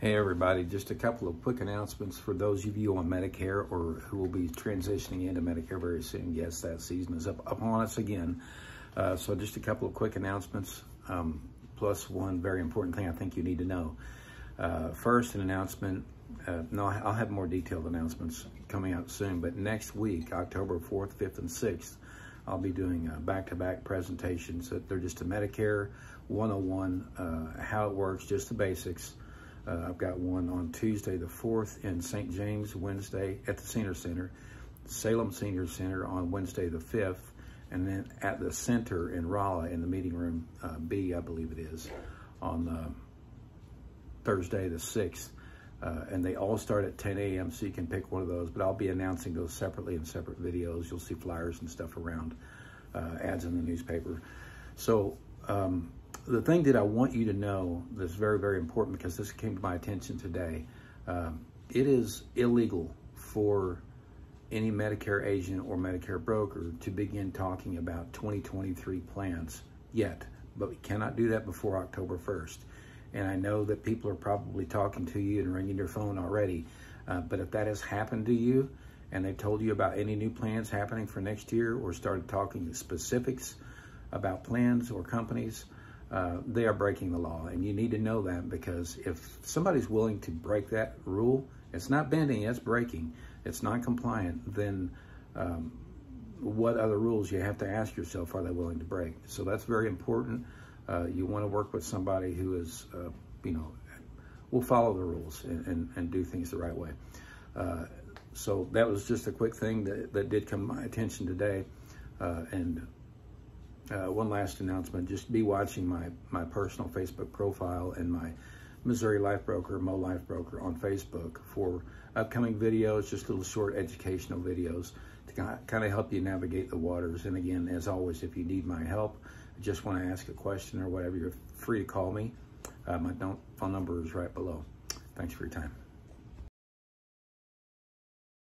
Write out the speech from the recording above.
Hey everybody, just a couple of quick announcements for those of you on Medicare or who will be transitioning into Medicare very soon. Yes, that season is up upon us again. Uh, so just a couple of quick announcements, um, plus one very important thing I think you need to know. Uh, first, an announcement, uh, no, I'll have more detailed announcements coming out soon, but next week, October 4th, 5th, and 6th, I'll be doing uh, back-to-back -back presentations. They're just a Medicare 101, uh, how it works, just the basics. Uh, I've got one on Tuesday the 4th in St. James, Wednesday at the Senior Center, Salem Senior Center on Wednesday the 5th, and then at the center in Rolla in the meeting room uh, B, I believe it is, on uh, Thursday the 6th. Uh, and they all start at 10 a.m. so you can pick one of those, but I'll be announcing those separately in separate videos. You'll see flyers and stuff around, uh, ads in the newspaper. So um, the thing that I want you to know that's very, very important because this came to my attention today, um, it is illegal for any Medicare agent or Medicare broker to begin talking about 2023 plans yet, but we cannot do that before October 1st. And I know that people are probably talking to you and ringing your phone already, uh, but if that has happened to you and they told you about any new plans happening for next year or started talking specifics about plans or companies, uh, they are breaking the law. And you need to know that because if somebody's willing to break that rule, it's not bending, it's breaking, it's not compliant, then um, what other rules you have to ask yourself are they willing to break? So that's very important. Uh, you want to work with somebody who is, uh, you know, will follow the rules and, and, and do things the right way. Uh, so that was just a quick thing that, that did come my attention today. Uh, and uh, one last announcement, just be watching my, my personal Facebook profile and my Missouri Life Broker, Mo Life Broker on Facebook for upcoming videos, just little short educational videos to kind of help you navigate the waters. And again, as always, if you need my help, just want to ask a question or whatever, you're free to call me. Uh, my phone number is right below. Thanks for your time.